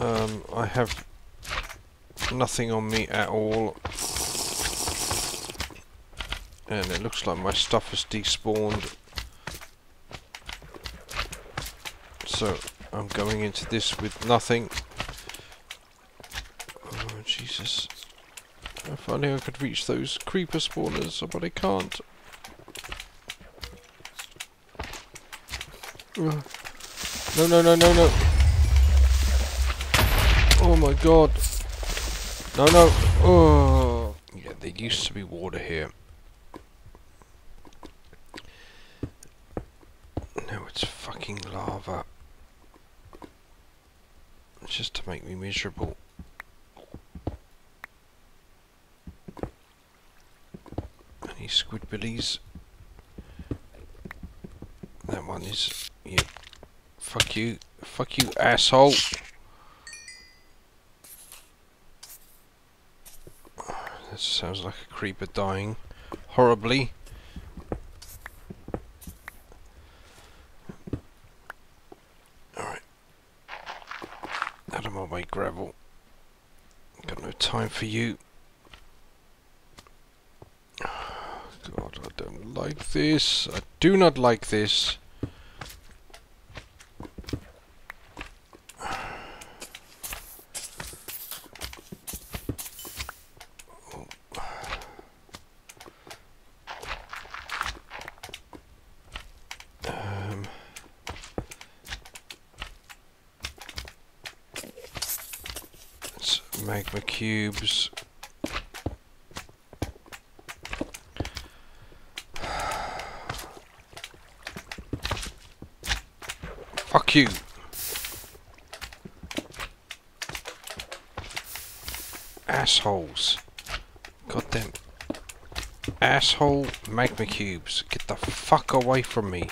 Um, I have nothing on me at all. And it looks like my stuff has despawned. So I'm going into this with nothing. Oh Jesus. If only I could reach those creeper spawners, but I can't. No, no, no, no, no. Oh my god. No, no. Oh. Yeah, there used to be water here. Now it's fucking lava. Just to make me miserable. Any squidbillies? That one is... Yep. Fuck you. Fuck you, asshole. That sounds like a creeper dying horribly. Out of my way, gravel. Got no time for you. God, I don't like this. I do not like this. Um, it's magma cubes. You. Assholes. Goddamn asshole magma cubes. Get the fuck away from me.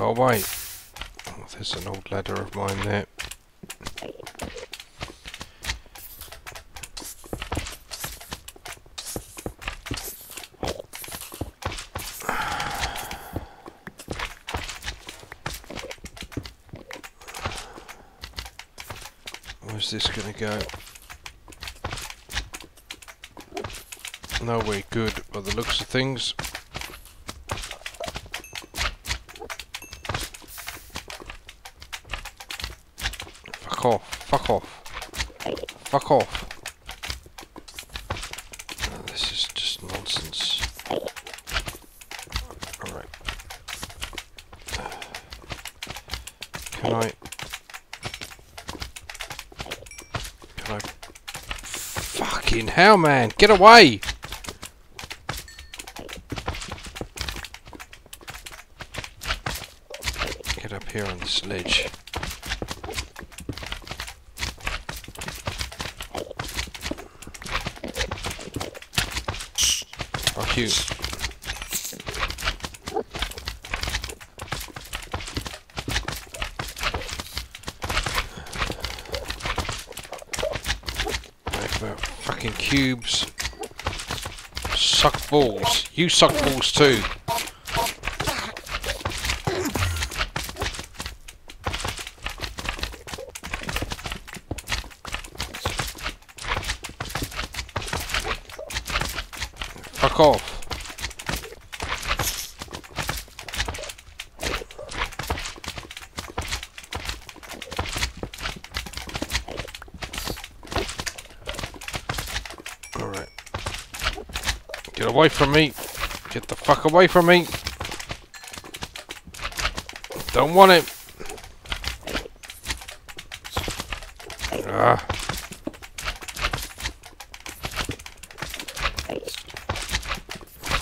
Oh wait. There's an old ladder of mine there. Where's this gonna go? No way good by the looks of things. Fuck off. Fuck off. Fuck off. This is just nonsense. Alright. Can I... Can I... Fucking hell, man! Get away! Get up here on this ledge. Fucking cubes. Suck balls. You suck balls too. Fuck off. Get away from me. Get the fuck away from me. Don't want it. Ah.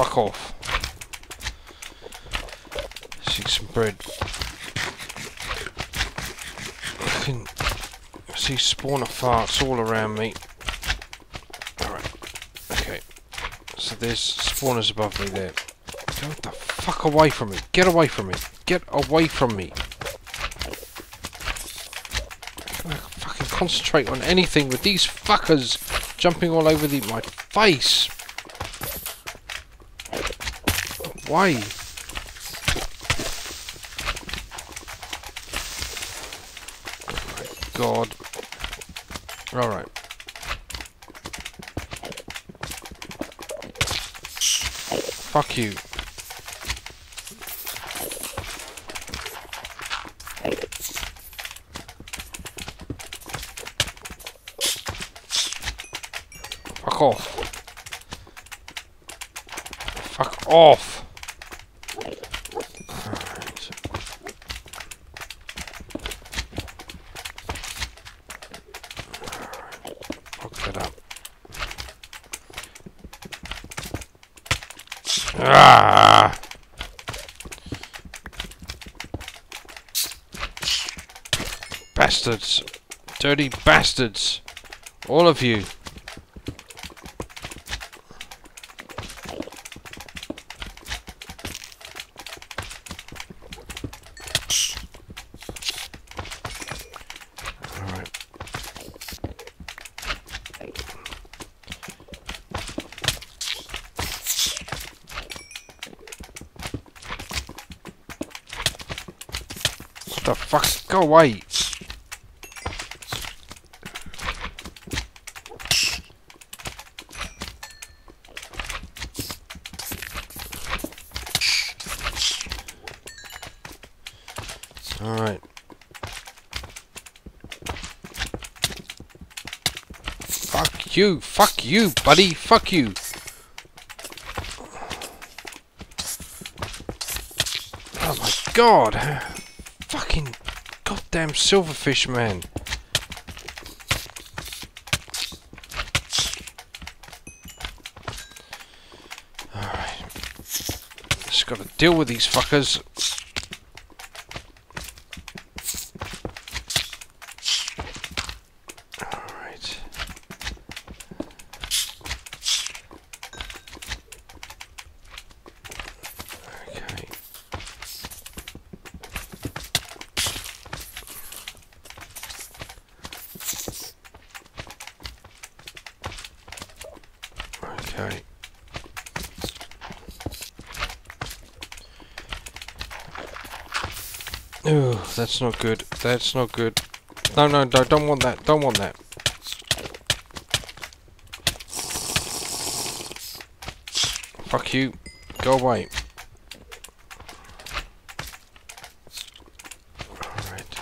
Fuck off. See some bread. I can see spawner farts all around me. Alright. Okay. So there's spawners above me there. Get the fuck away from me. Get away from me. Get away from me. I fucking concentrate on anything with these fuckers jumping all over the, my face? Why? God. Alright. Fuck you. Fuck off. Fuck off. Alright. Fuck that up. Ah! Bastards. Dirty bastards. All of you. The fuck? Go away! Alright. Fuck you! Fuck you, buddy! Fuck you! Oh my god! Fucking goddamn silverfish man! Alright. Just gotta deal with these fuckers. Alright. Okay. Okay. Ooh, that's not good. That's not good. No, no, no, don't want that. Don't want that. Fuck you. Go away. Alright.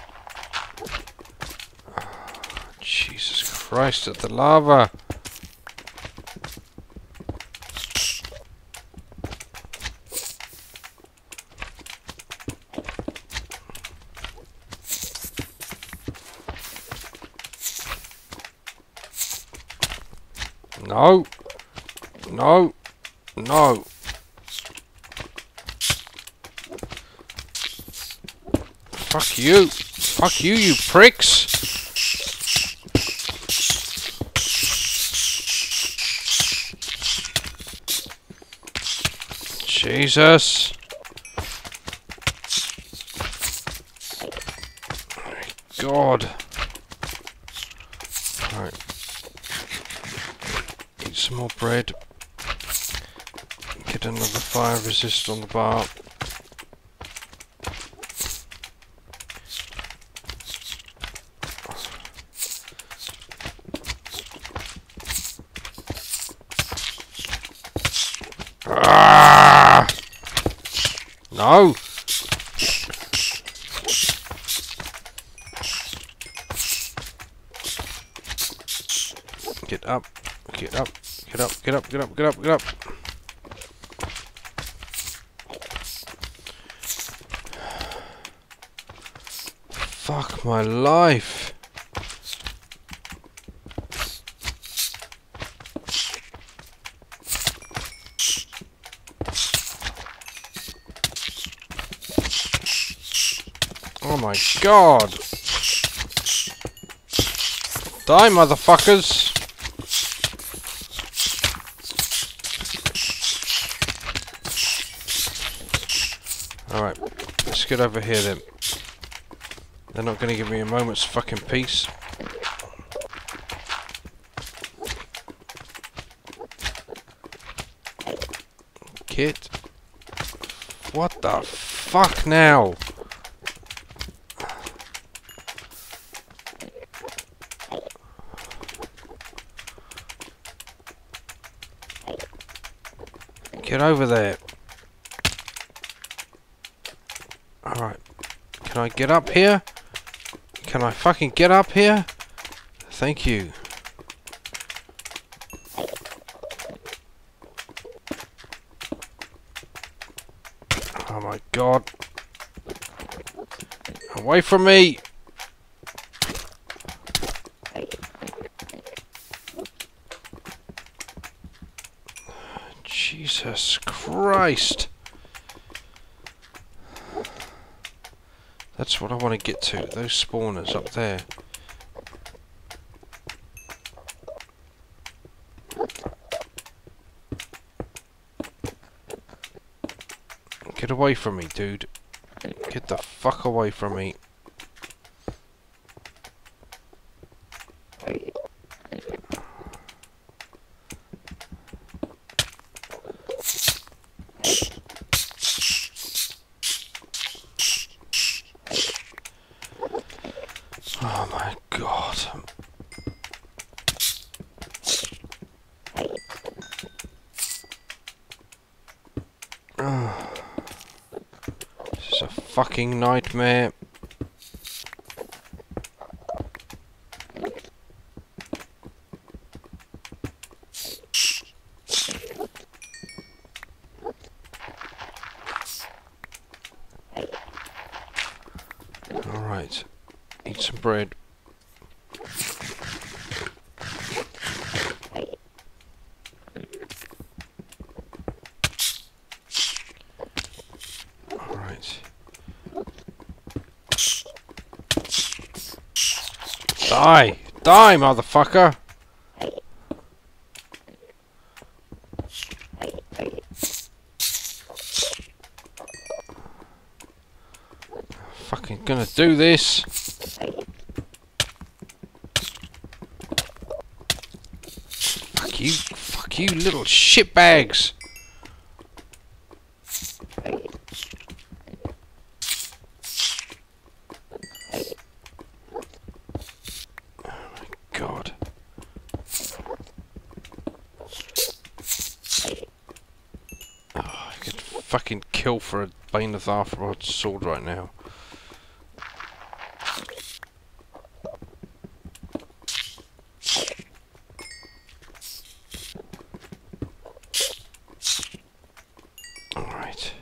Oh, Jesus Christ, at the lava. No. No. No. Fuck you. Fuck you, you pricks. Jesus. God. Alright. Eat some more bread. Get another fire resist on the bar. Ah! No! Get up, get up, get up, get up. Fuck my life. Oh my god. Die, motherfuckers. Get over here then. They're not going to give me a moment's fucking peace. Kit. What the fuck now? Get over there. Alright. Can I get up here? Can I fucking get up here? Thank you. Oh my god. Away from me! Jesus Christ! That's what I want to get to, those spawners up there. Get away from me, dude. Get the fuck away from me. Oh my god. This is a fucking nightmare. Alright. Eat some bread. Alright. Die! Die, motherfucker! Fucking gonna do this. Fuck you, fuck you little shitbags! God. Oh, I could fucking kill for a Bane of Arthropods sword right now. Alright.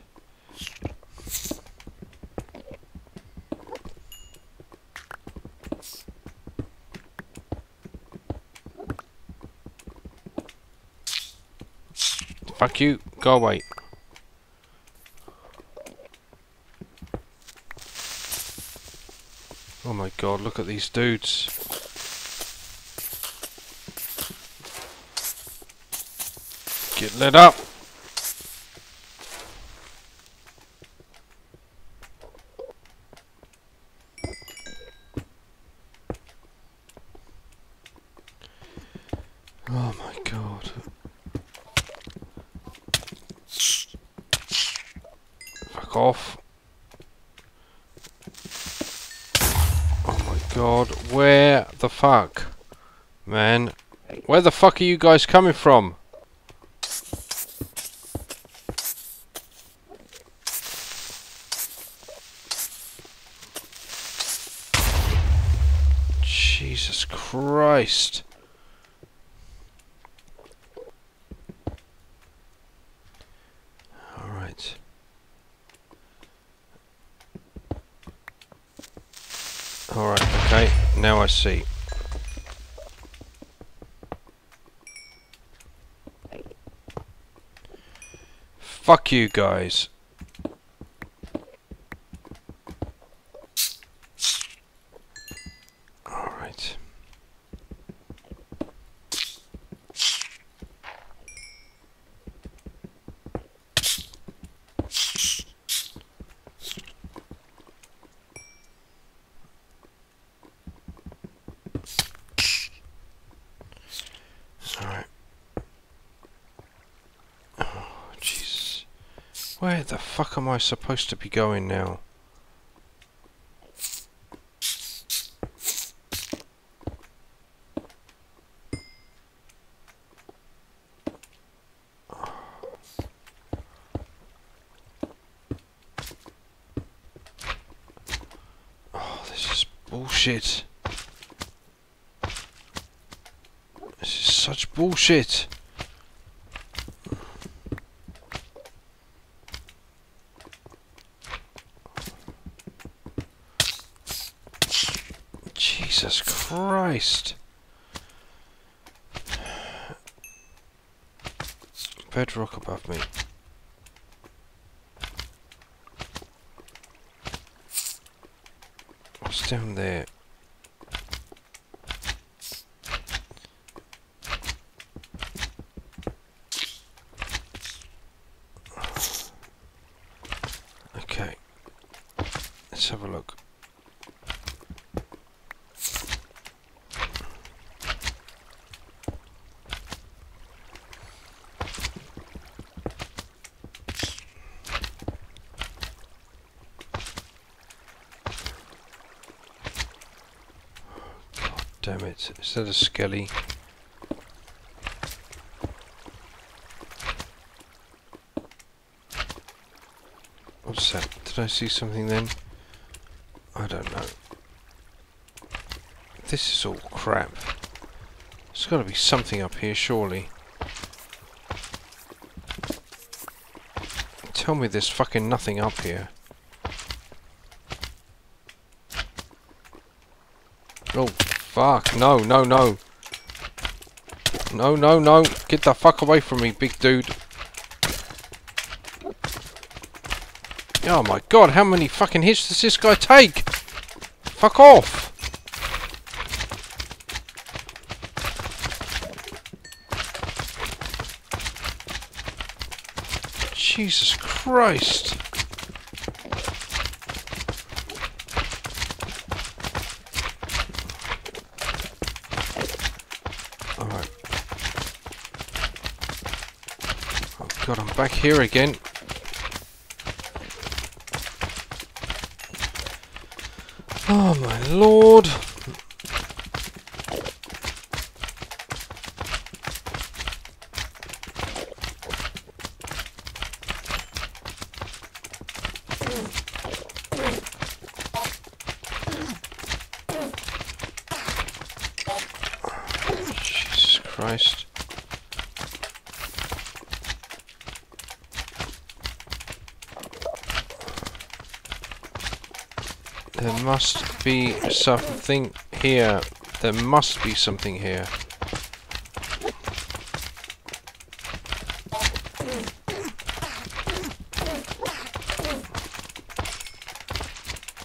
Fuck you, go away. Oh my god, look at these dudes. Get lit up. The fuck are you guys coming from? Jesus Christ. Alright. Alright, okay, now I see. Fuck you guys. Where the am I supposed to be going now? Oh, this is bullshit. This is such bullshit. Jesus Christ. Bedrock above me. What's down there? Okay. Let's have a look. Damn it. Is that a skelly? What's that? Did I see something then? I don't know. This is all crap. There's got to be something up here, surely. Tell me there's fucking nothing up here. Oh, fuck. No, no, no. No, no, no. Get the fuck away from me, big dude. Oh my god, how many fucking hits does this guy take? Fuck off. Jesus Christ. God, I'm back here again. Oh my lord. Jesus Christ. There must be something here. There must be something here.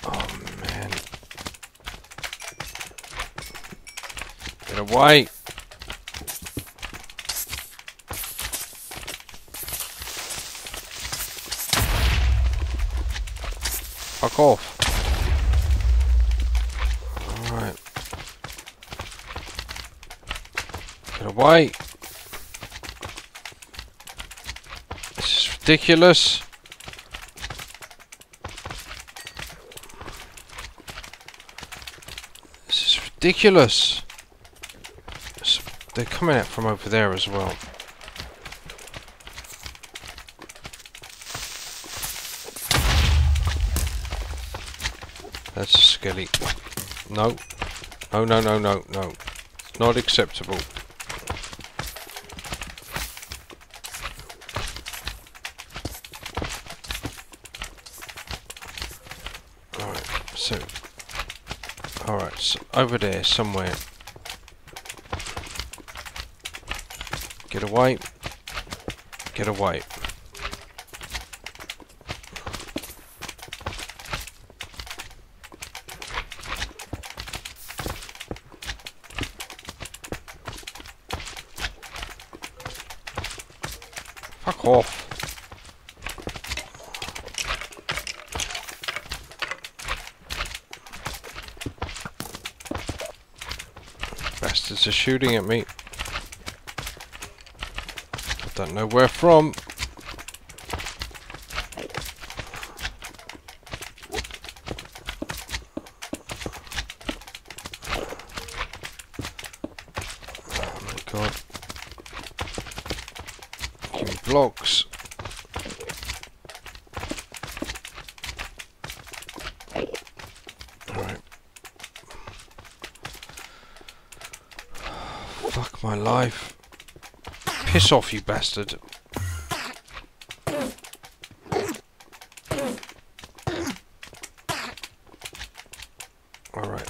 Oh man. Get away! Fuck off. Away. This is ridiculous. This is ridiculous. They're coming out from over there as well. That's a skelly. No. No, no, no, no, no. Not acceptable. Alright, so... Alright, so over there somewhere. Get away. Get away. Fuck off. Bastards are shooting at me. I don't know where from. my life. Piss off, you bastard. Alright.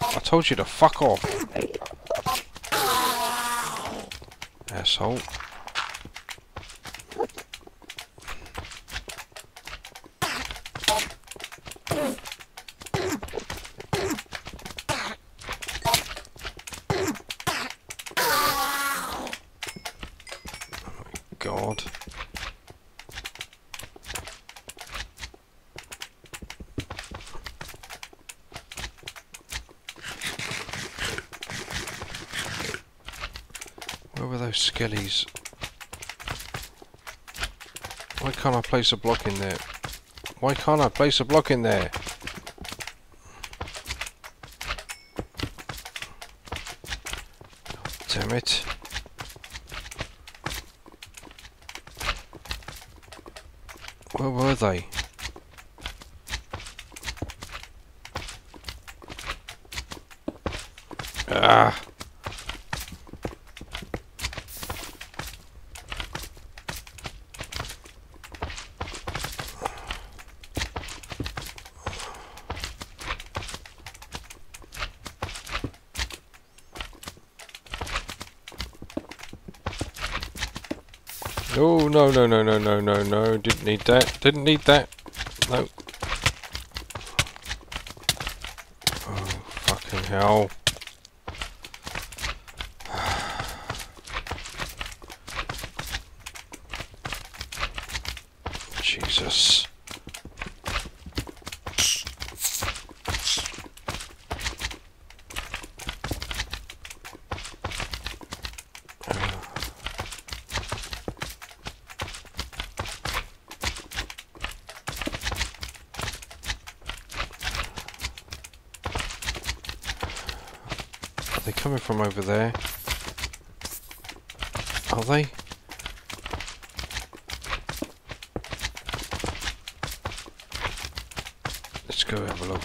I told you to fuck off. Asshole. God. Where were those skellies? Why can't I place a block in there? Why can't I place a block in there? Damn it. Where were they? Ah. Oh, no, no, no, no, no, no, no. Didn't need that. Didn't need that. No. Oh, fucking hell. Jesus. Are they coming from over there? Are they? Let's go have a look.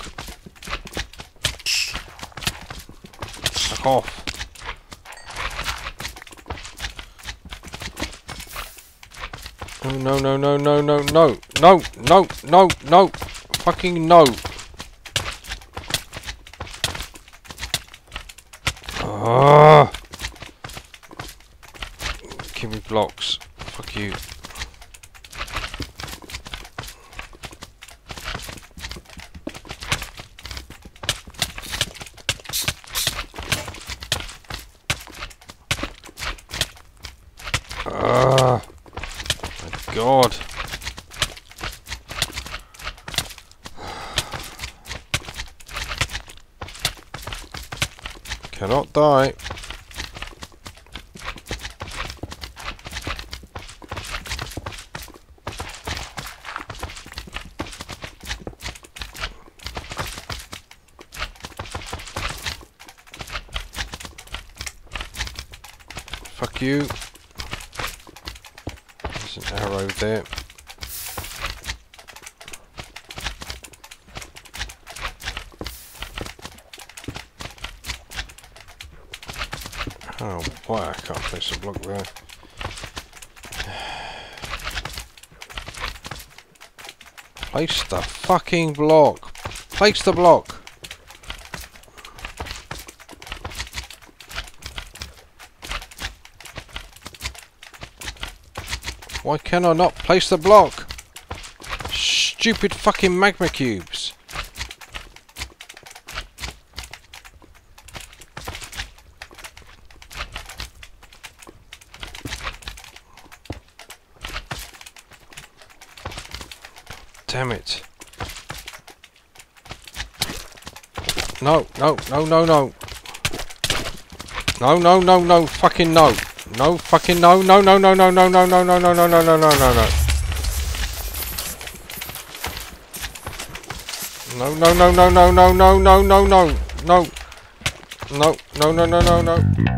Fuck off. Oh no no no no no no no no no no fucking no. Ah! Give me blocks. Fuck you. Ah! My God. Cannot die. Fuck you. There's an arrow there. Oh, why I can't place a block there. Place the fucking block. Place the block. Why can I not place the block? Stupid fucking magma cubes. Damn it. No, no, no, no, no. No, no, no, no, fucking no. No, fucking no, no, no, no, no, no, no, no, no, no, no, no, no, no, no, no. No, no, no, no, no, no, no, no, no, no, no. No, no, no, no, no, no.